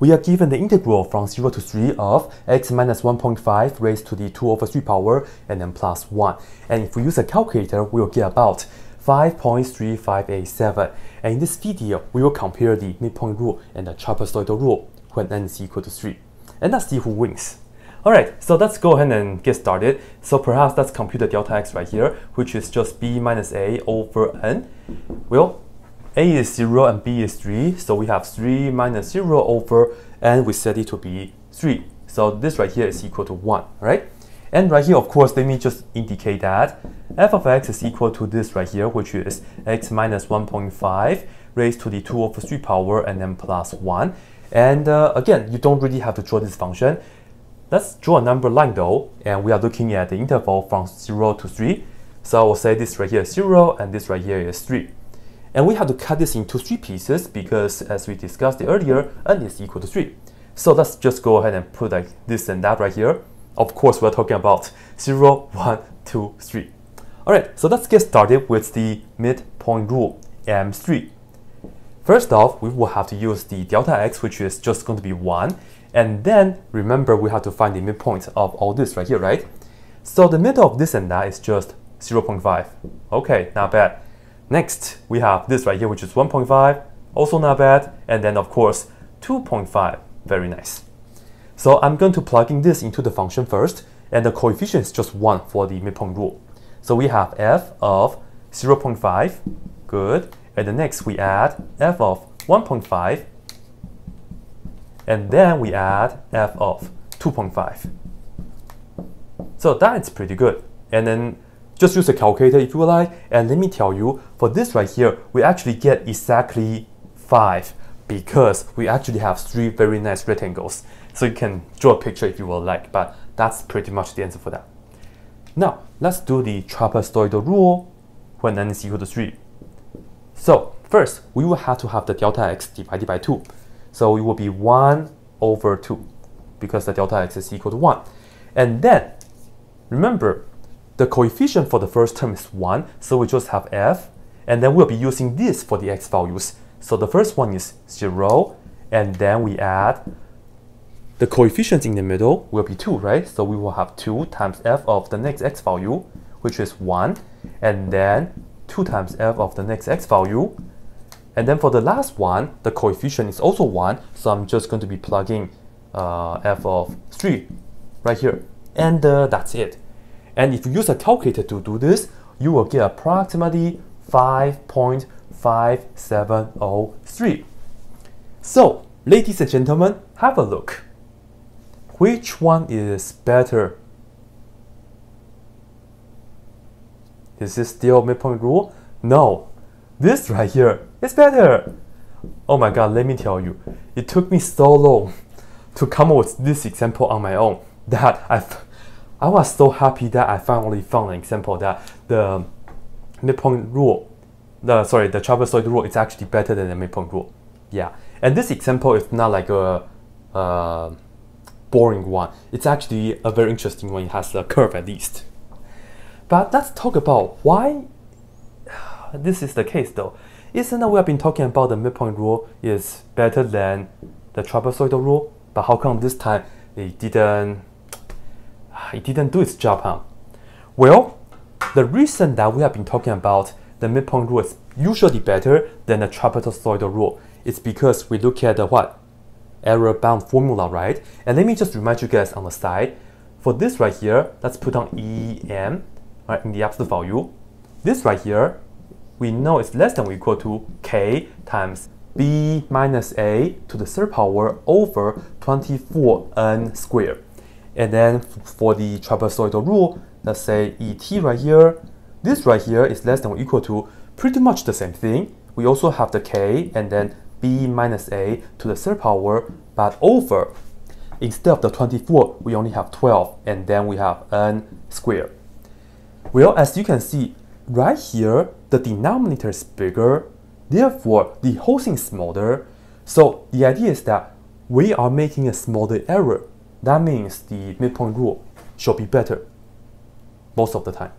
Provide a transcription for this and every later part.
we are given the integral from 0 to 3 of x minus 1.5 raised to the 2 over 3 power and then plus 1. And if we use a calculator, we will get about 5.3587. And in this video, we will compare the midpoint rule and the trapezoidal rule when n is equal to 3. And let's see who wins. Alright, so let's go ahead and get started. So perhaps let's compute the delta x right here, which is just b minus a over n. Well, a is 0 and b is 3, so we have 3 minus 0 over, and we set it to be 3. So this right here is equal to 1, right? And right here, of course, let me just indicate that f of x is equal to this right here, which is x minus 1.5 raised to the 2 over 3 power and then plus 1. And uh, again, you don't really have to draw this function. Let's draw a number line though, and we are looking at the interval from 0 to 3. So I will say this right here is 0, and this right here is 3. And we have to cut this into three pieces because as we discussed earlier, n is equal to 3. So let's just go ahead and put like this and that right here. Of course, we're talking about 0, 1, 2, 3. Alright, so let's get started with the midpoint rule, M3. First off, we will have to use the delta x, which is just going to be 1. And then, remember, we have to find the midpoint of all this right here, right? So the middle of this and that is just 0.5. Okay, not bad. Next, we have this right here, which is 1.5, also not bad. And then, of course, 2.5, very nice. So I'm going to plug in this into the function first, and the coefficient is just 1 for the midpoint rule. So we have f of 0.5, good. And the next we add f of 1.5, and then we add f of 2.5. So that's pretty good. And then just use a calculator if you like. And let me tell you, for this right here, we actually get exactly 5 because we actually have three very nice rectangles. So you can draw a picture if you will like, but that's pretty much the answer for that. Now, let's do the trapezoidal rule when n is equal to 3. So, first, we will have to have the delta x divided by 2. So it will be 1 over 2 because the delta x is equal to 1. And then, remember, the coefficient for the first term is 1, so we just have f, and then we'll be using this for the x values. So the first one is 0, and then we add the coefficient in the middle will be 2, right? So we will have 2 times f of the next x value, which is 1, and then 2 times f of the next x value. And then for the last one, the coefficient is also 1, so I'm just going to be plugging uh, f of 3 right here. And uh, that's it. And if you use a calculator to do this, you will get approximately 5.5703. So, ladies and gentlemen, have a look. Which one is better? Is this still midpoint rule? No. This right here is better. Oh my god, let me tell you. It took me so long to come up with this example on my own that I I was so happy that I finally found an example that the midpoint rule, the sorry, the trapezoid rule is actually better than the midpoint rule. Yeah, and this example is not like a, boring one. It's actually a very interesting one. It has a curve at least. But let's talk about why this is the case though. Isn't that we have been talking about the midpoint rule is better than the trapezoidal rule? But how come this time it didn't it didn't do its job, huh? Well, the reason that we have been talking about the midpoint rule is usually better than the trapezoidal rule is because we look at the what? Error bound formula, right? And let me just remind you guys on the side. For this right here, let's put on EM right, in the absolute value. This right here, we know it's less than or equal to k times b minus a to the third power over 24n squared. And then for the trapezoidal rule, let's say ET right here, this right here is less than or equal to pretty much the same thing. We also have the k and then b minus a to the third power, but over. Instead of the 24, we only have 12, and then we have n squared. Well, as you can see, right here, the denominator is bigger, therefore the whole thing is smaller. So the idea is that we are making a smaller error that means the midpoint rule should be better most of the time.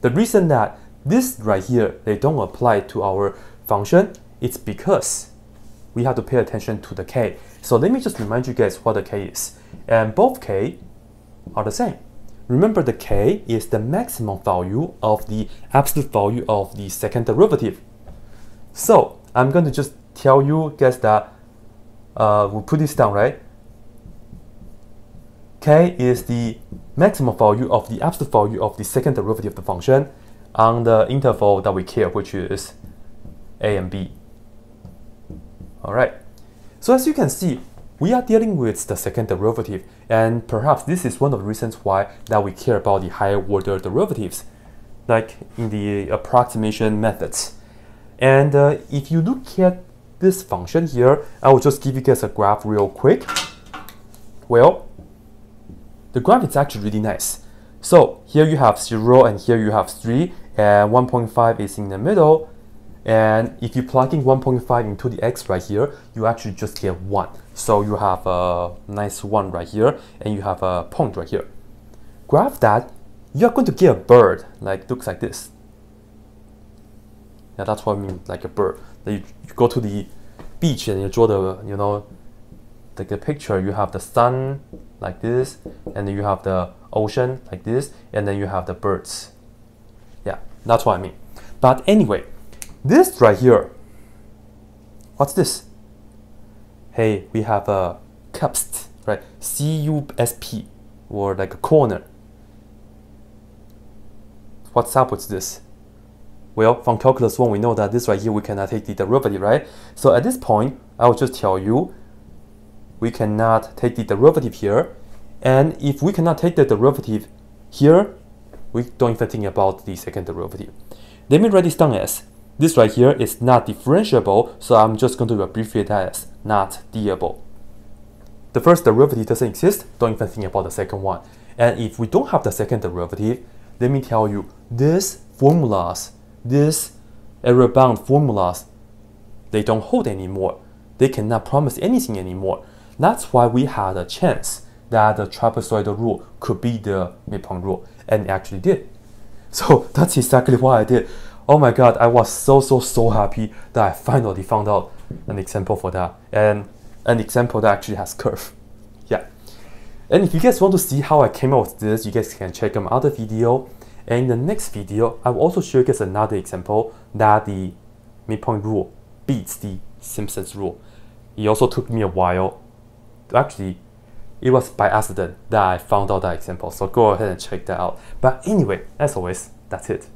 The reason that this right here, they don't apply to our function, it's because we have to pay attention to the k. So let me just remind you guys what the k is. And both k are the same. Remember the k is the maximum value of the absolute value of the second derivative. So I'm going to just tell you guys that uh, we put this down, right? k is the maximum value of the absolute value of the second derivative of the function on the interval that we care, which is a and b. All right. So as you can see, we are dealing with the second derivative, and perhaps this is one of the reasons why that we care about the higher order derivatives, like in the approximation methods. And uh, if you look at this function here, I will just give you guys a graph real quick. Well, the graph is actually really nice. So here you have 0 and here you have 3 and 1.5 is in the middle and if you plug in 1.5 into the x right here, you actually just get 1. So you have a nice 1 right here, and you have a point right here. Graph that, you're going to get a bird, like looks like this. Yeah, that's what I mean, like a bird. Then you, you go to the beach and you draw the, you know, like the picture, you have the sun like this, and then you have the ocean like this, and then you have the birds. Yeah, that's what I mean. But anyway, this right here, what's this? Hey, we have a cusp, right? C-U-S-P, or like a corner. What's up with this? Well, from calculus 1, we know that this right here, we cannot take the derivative, right? So at this point, I will just tell you, we cannot take the derivative here. And if we cannot take the derivative here, we don't even think about the second derivative. Let me write this down as this right here is not differentiable, so I'm just going to abbreviate that as not dable. The first derivative doesn't exist, don't even think about the second one. And if we don't have the second derivative, let me tell you, these formulas, these error bound formulas, they don't hold anymore. They cannot promise anything anymore. That's why we had a chance that the trapezoidal rule could be the midpoint rule, and it actually did. So that's exactly what I did oh my god, I was so so so happy that I finally found out an example for that and an example that actually has curve. Yeah. And if you guys want to see how I came up with this, you guys can check my other video. And in the next video, I will also show you guys another example that the midpoint rule beats the Simpson's rule. It also took me a while. Actually, it was by accident that I found out that example. So go ahead and check that out. But anyway, as always, that's it.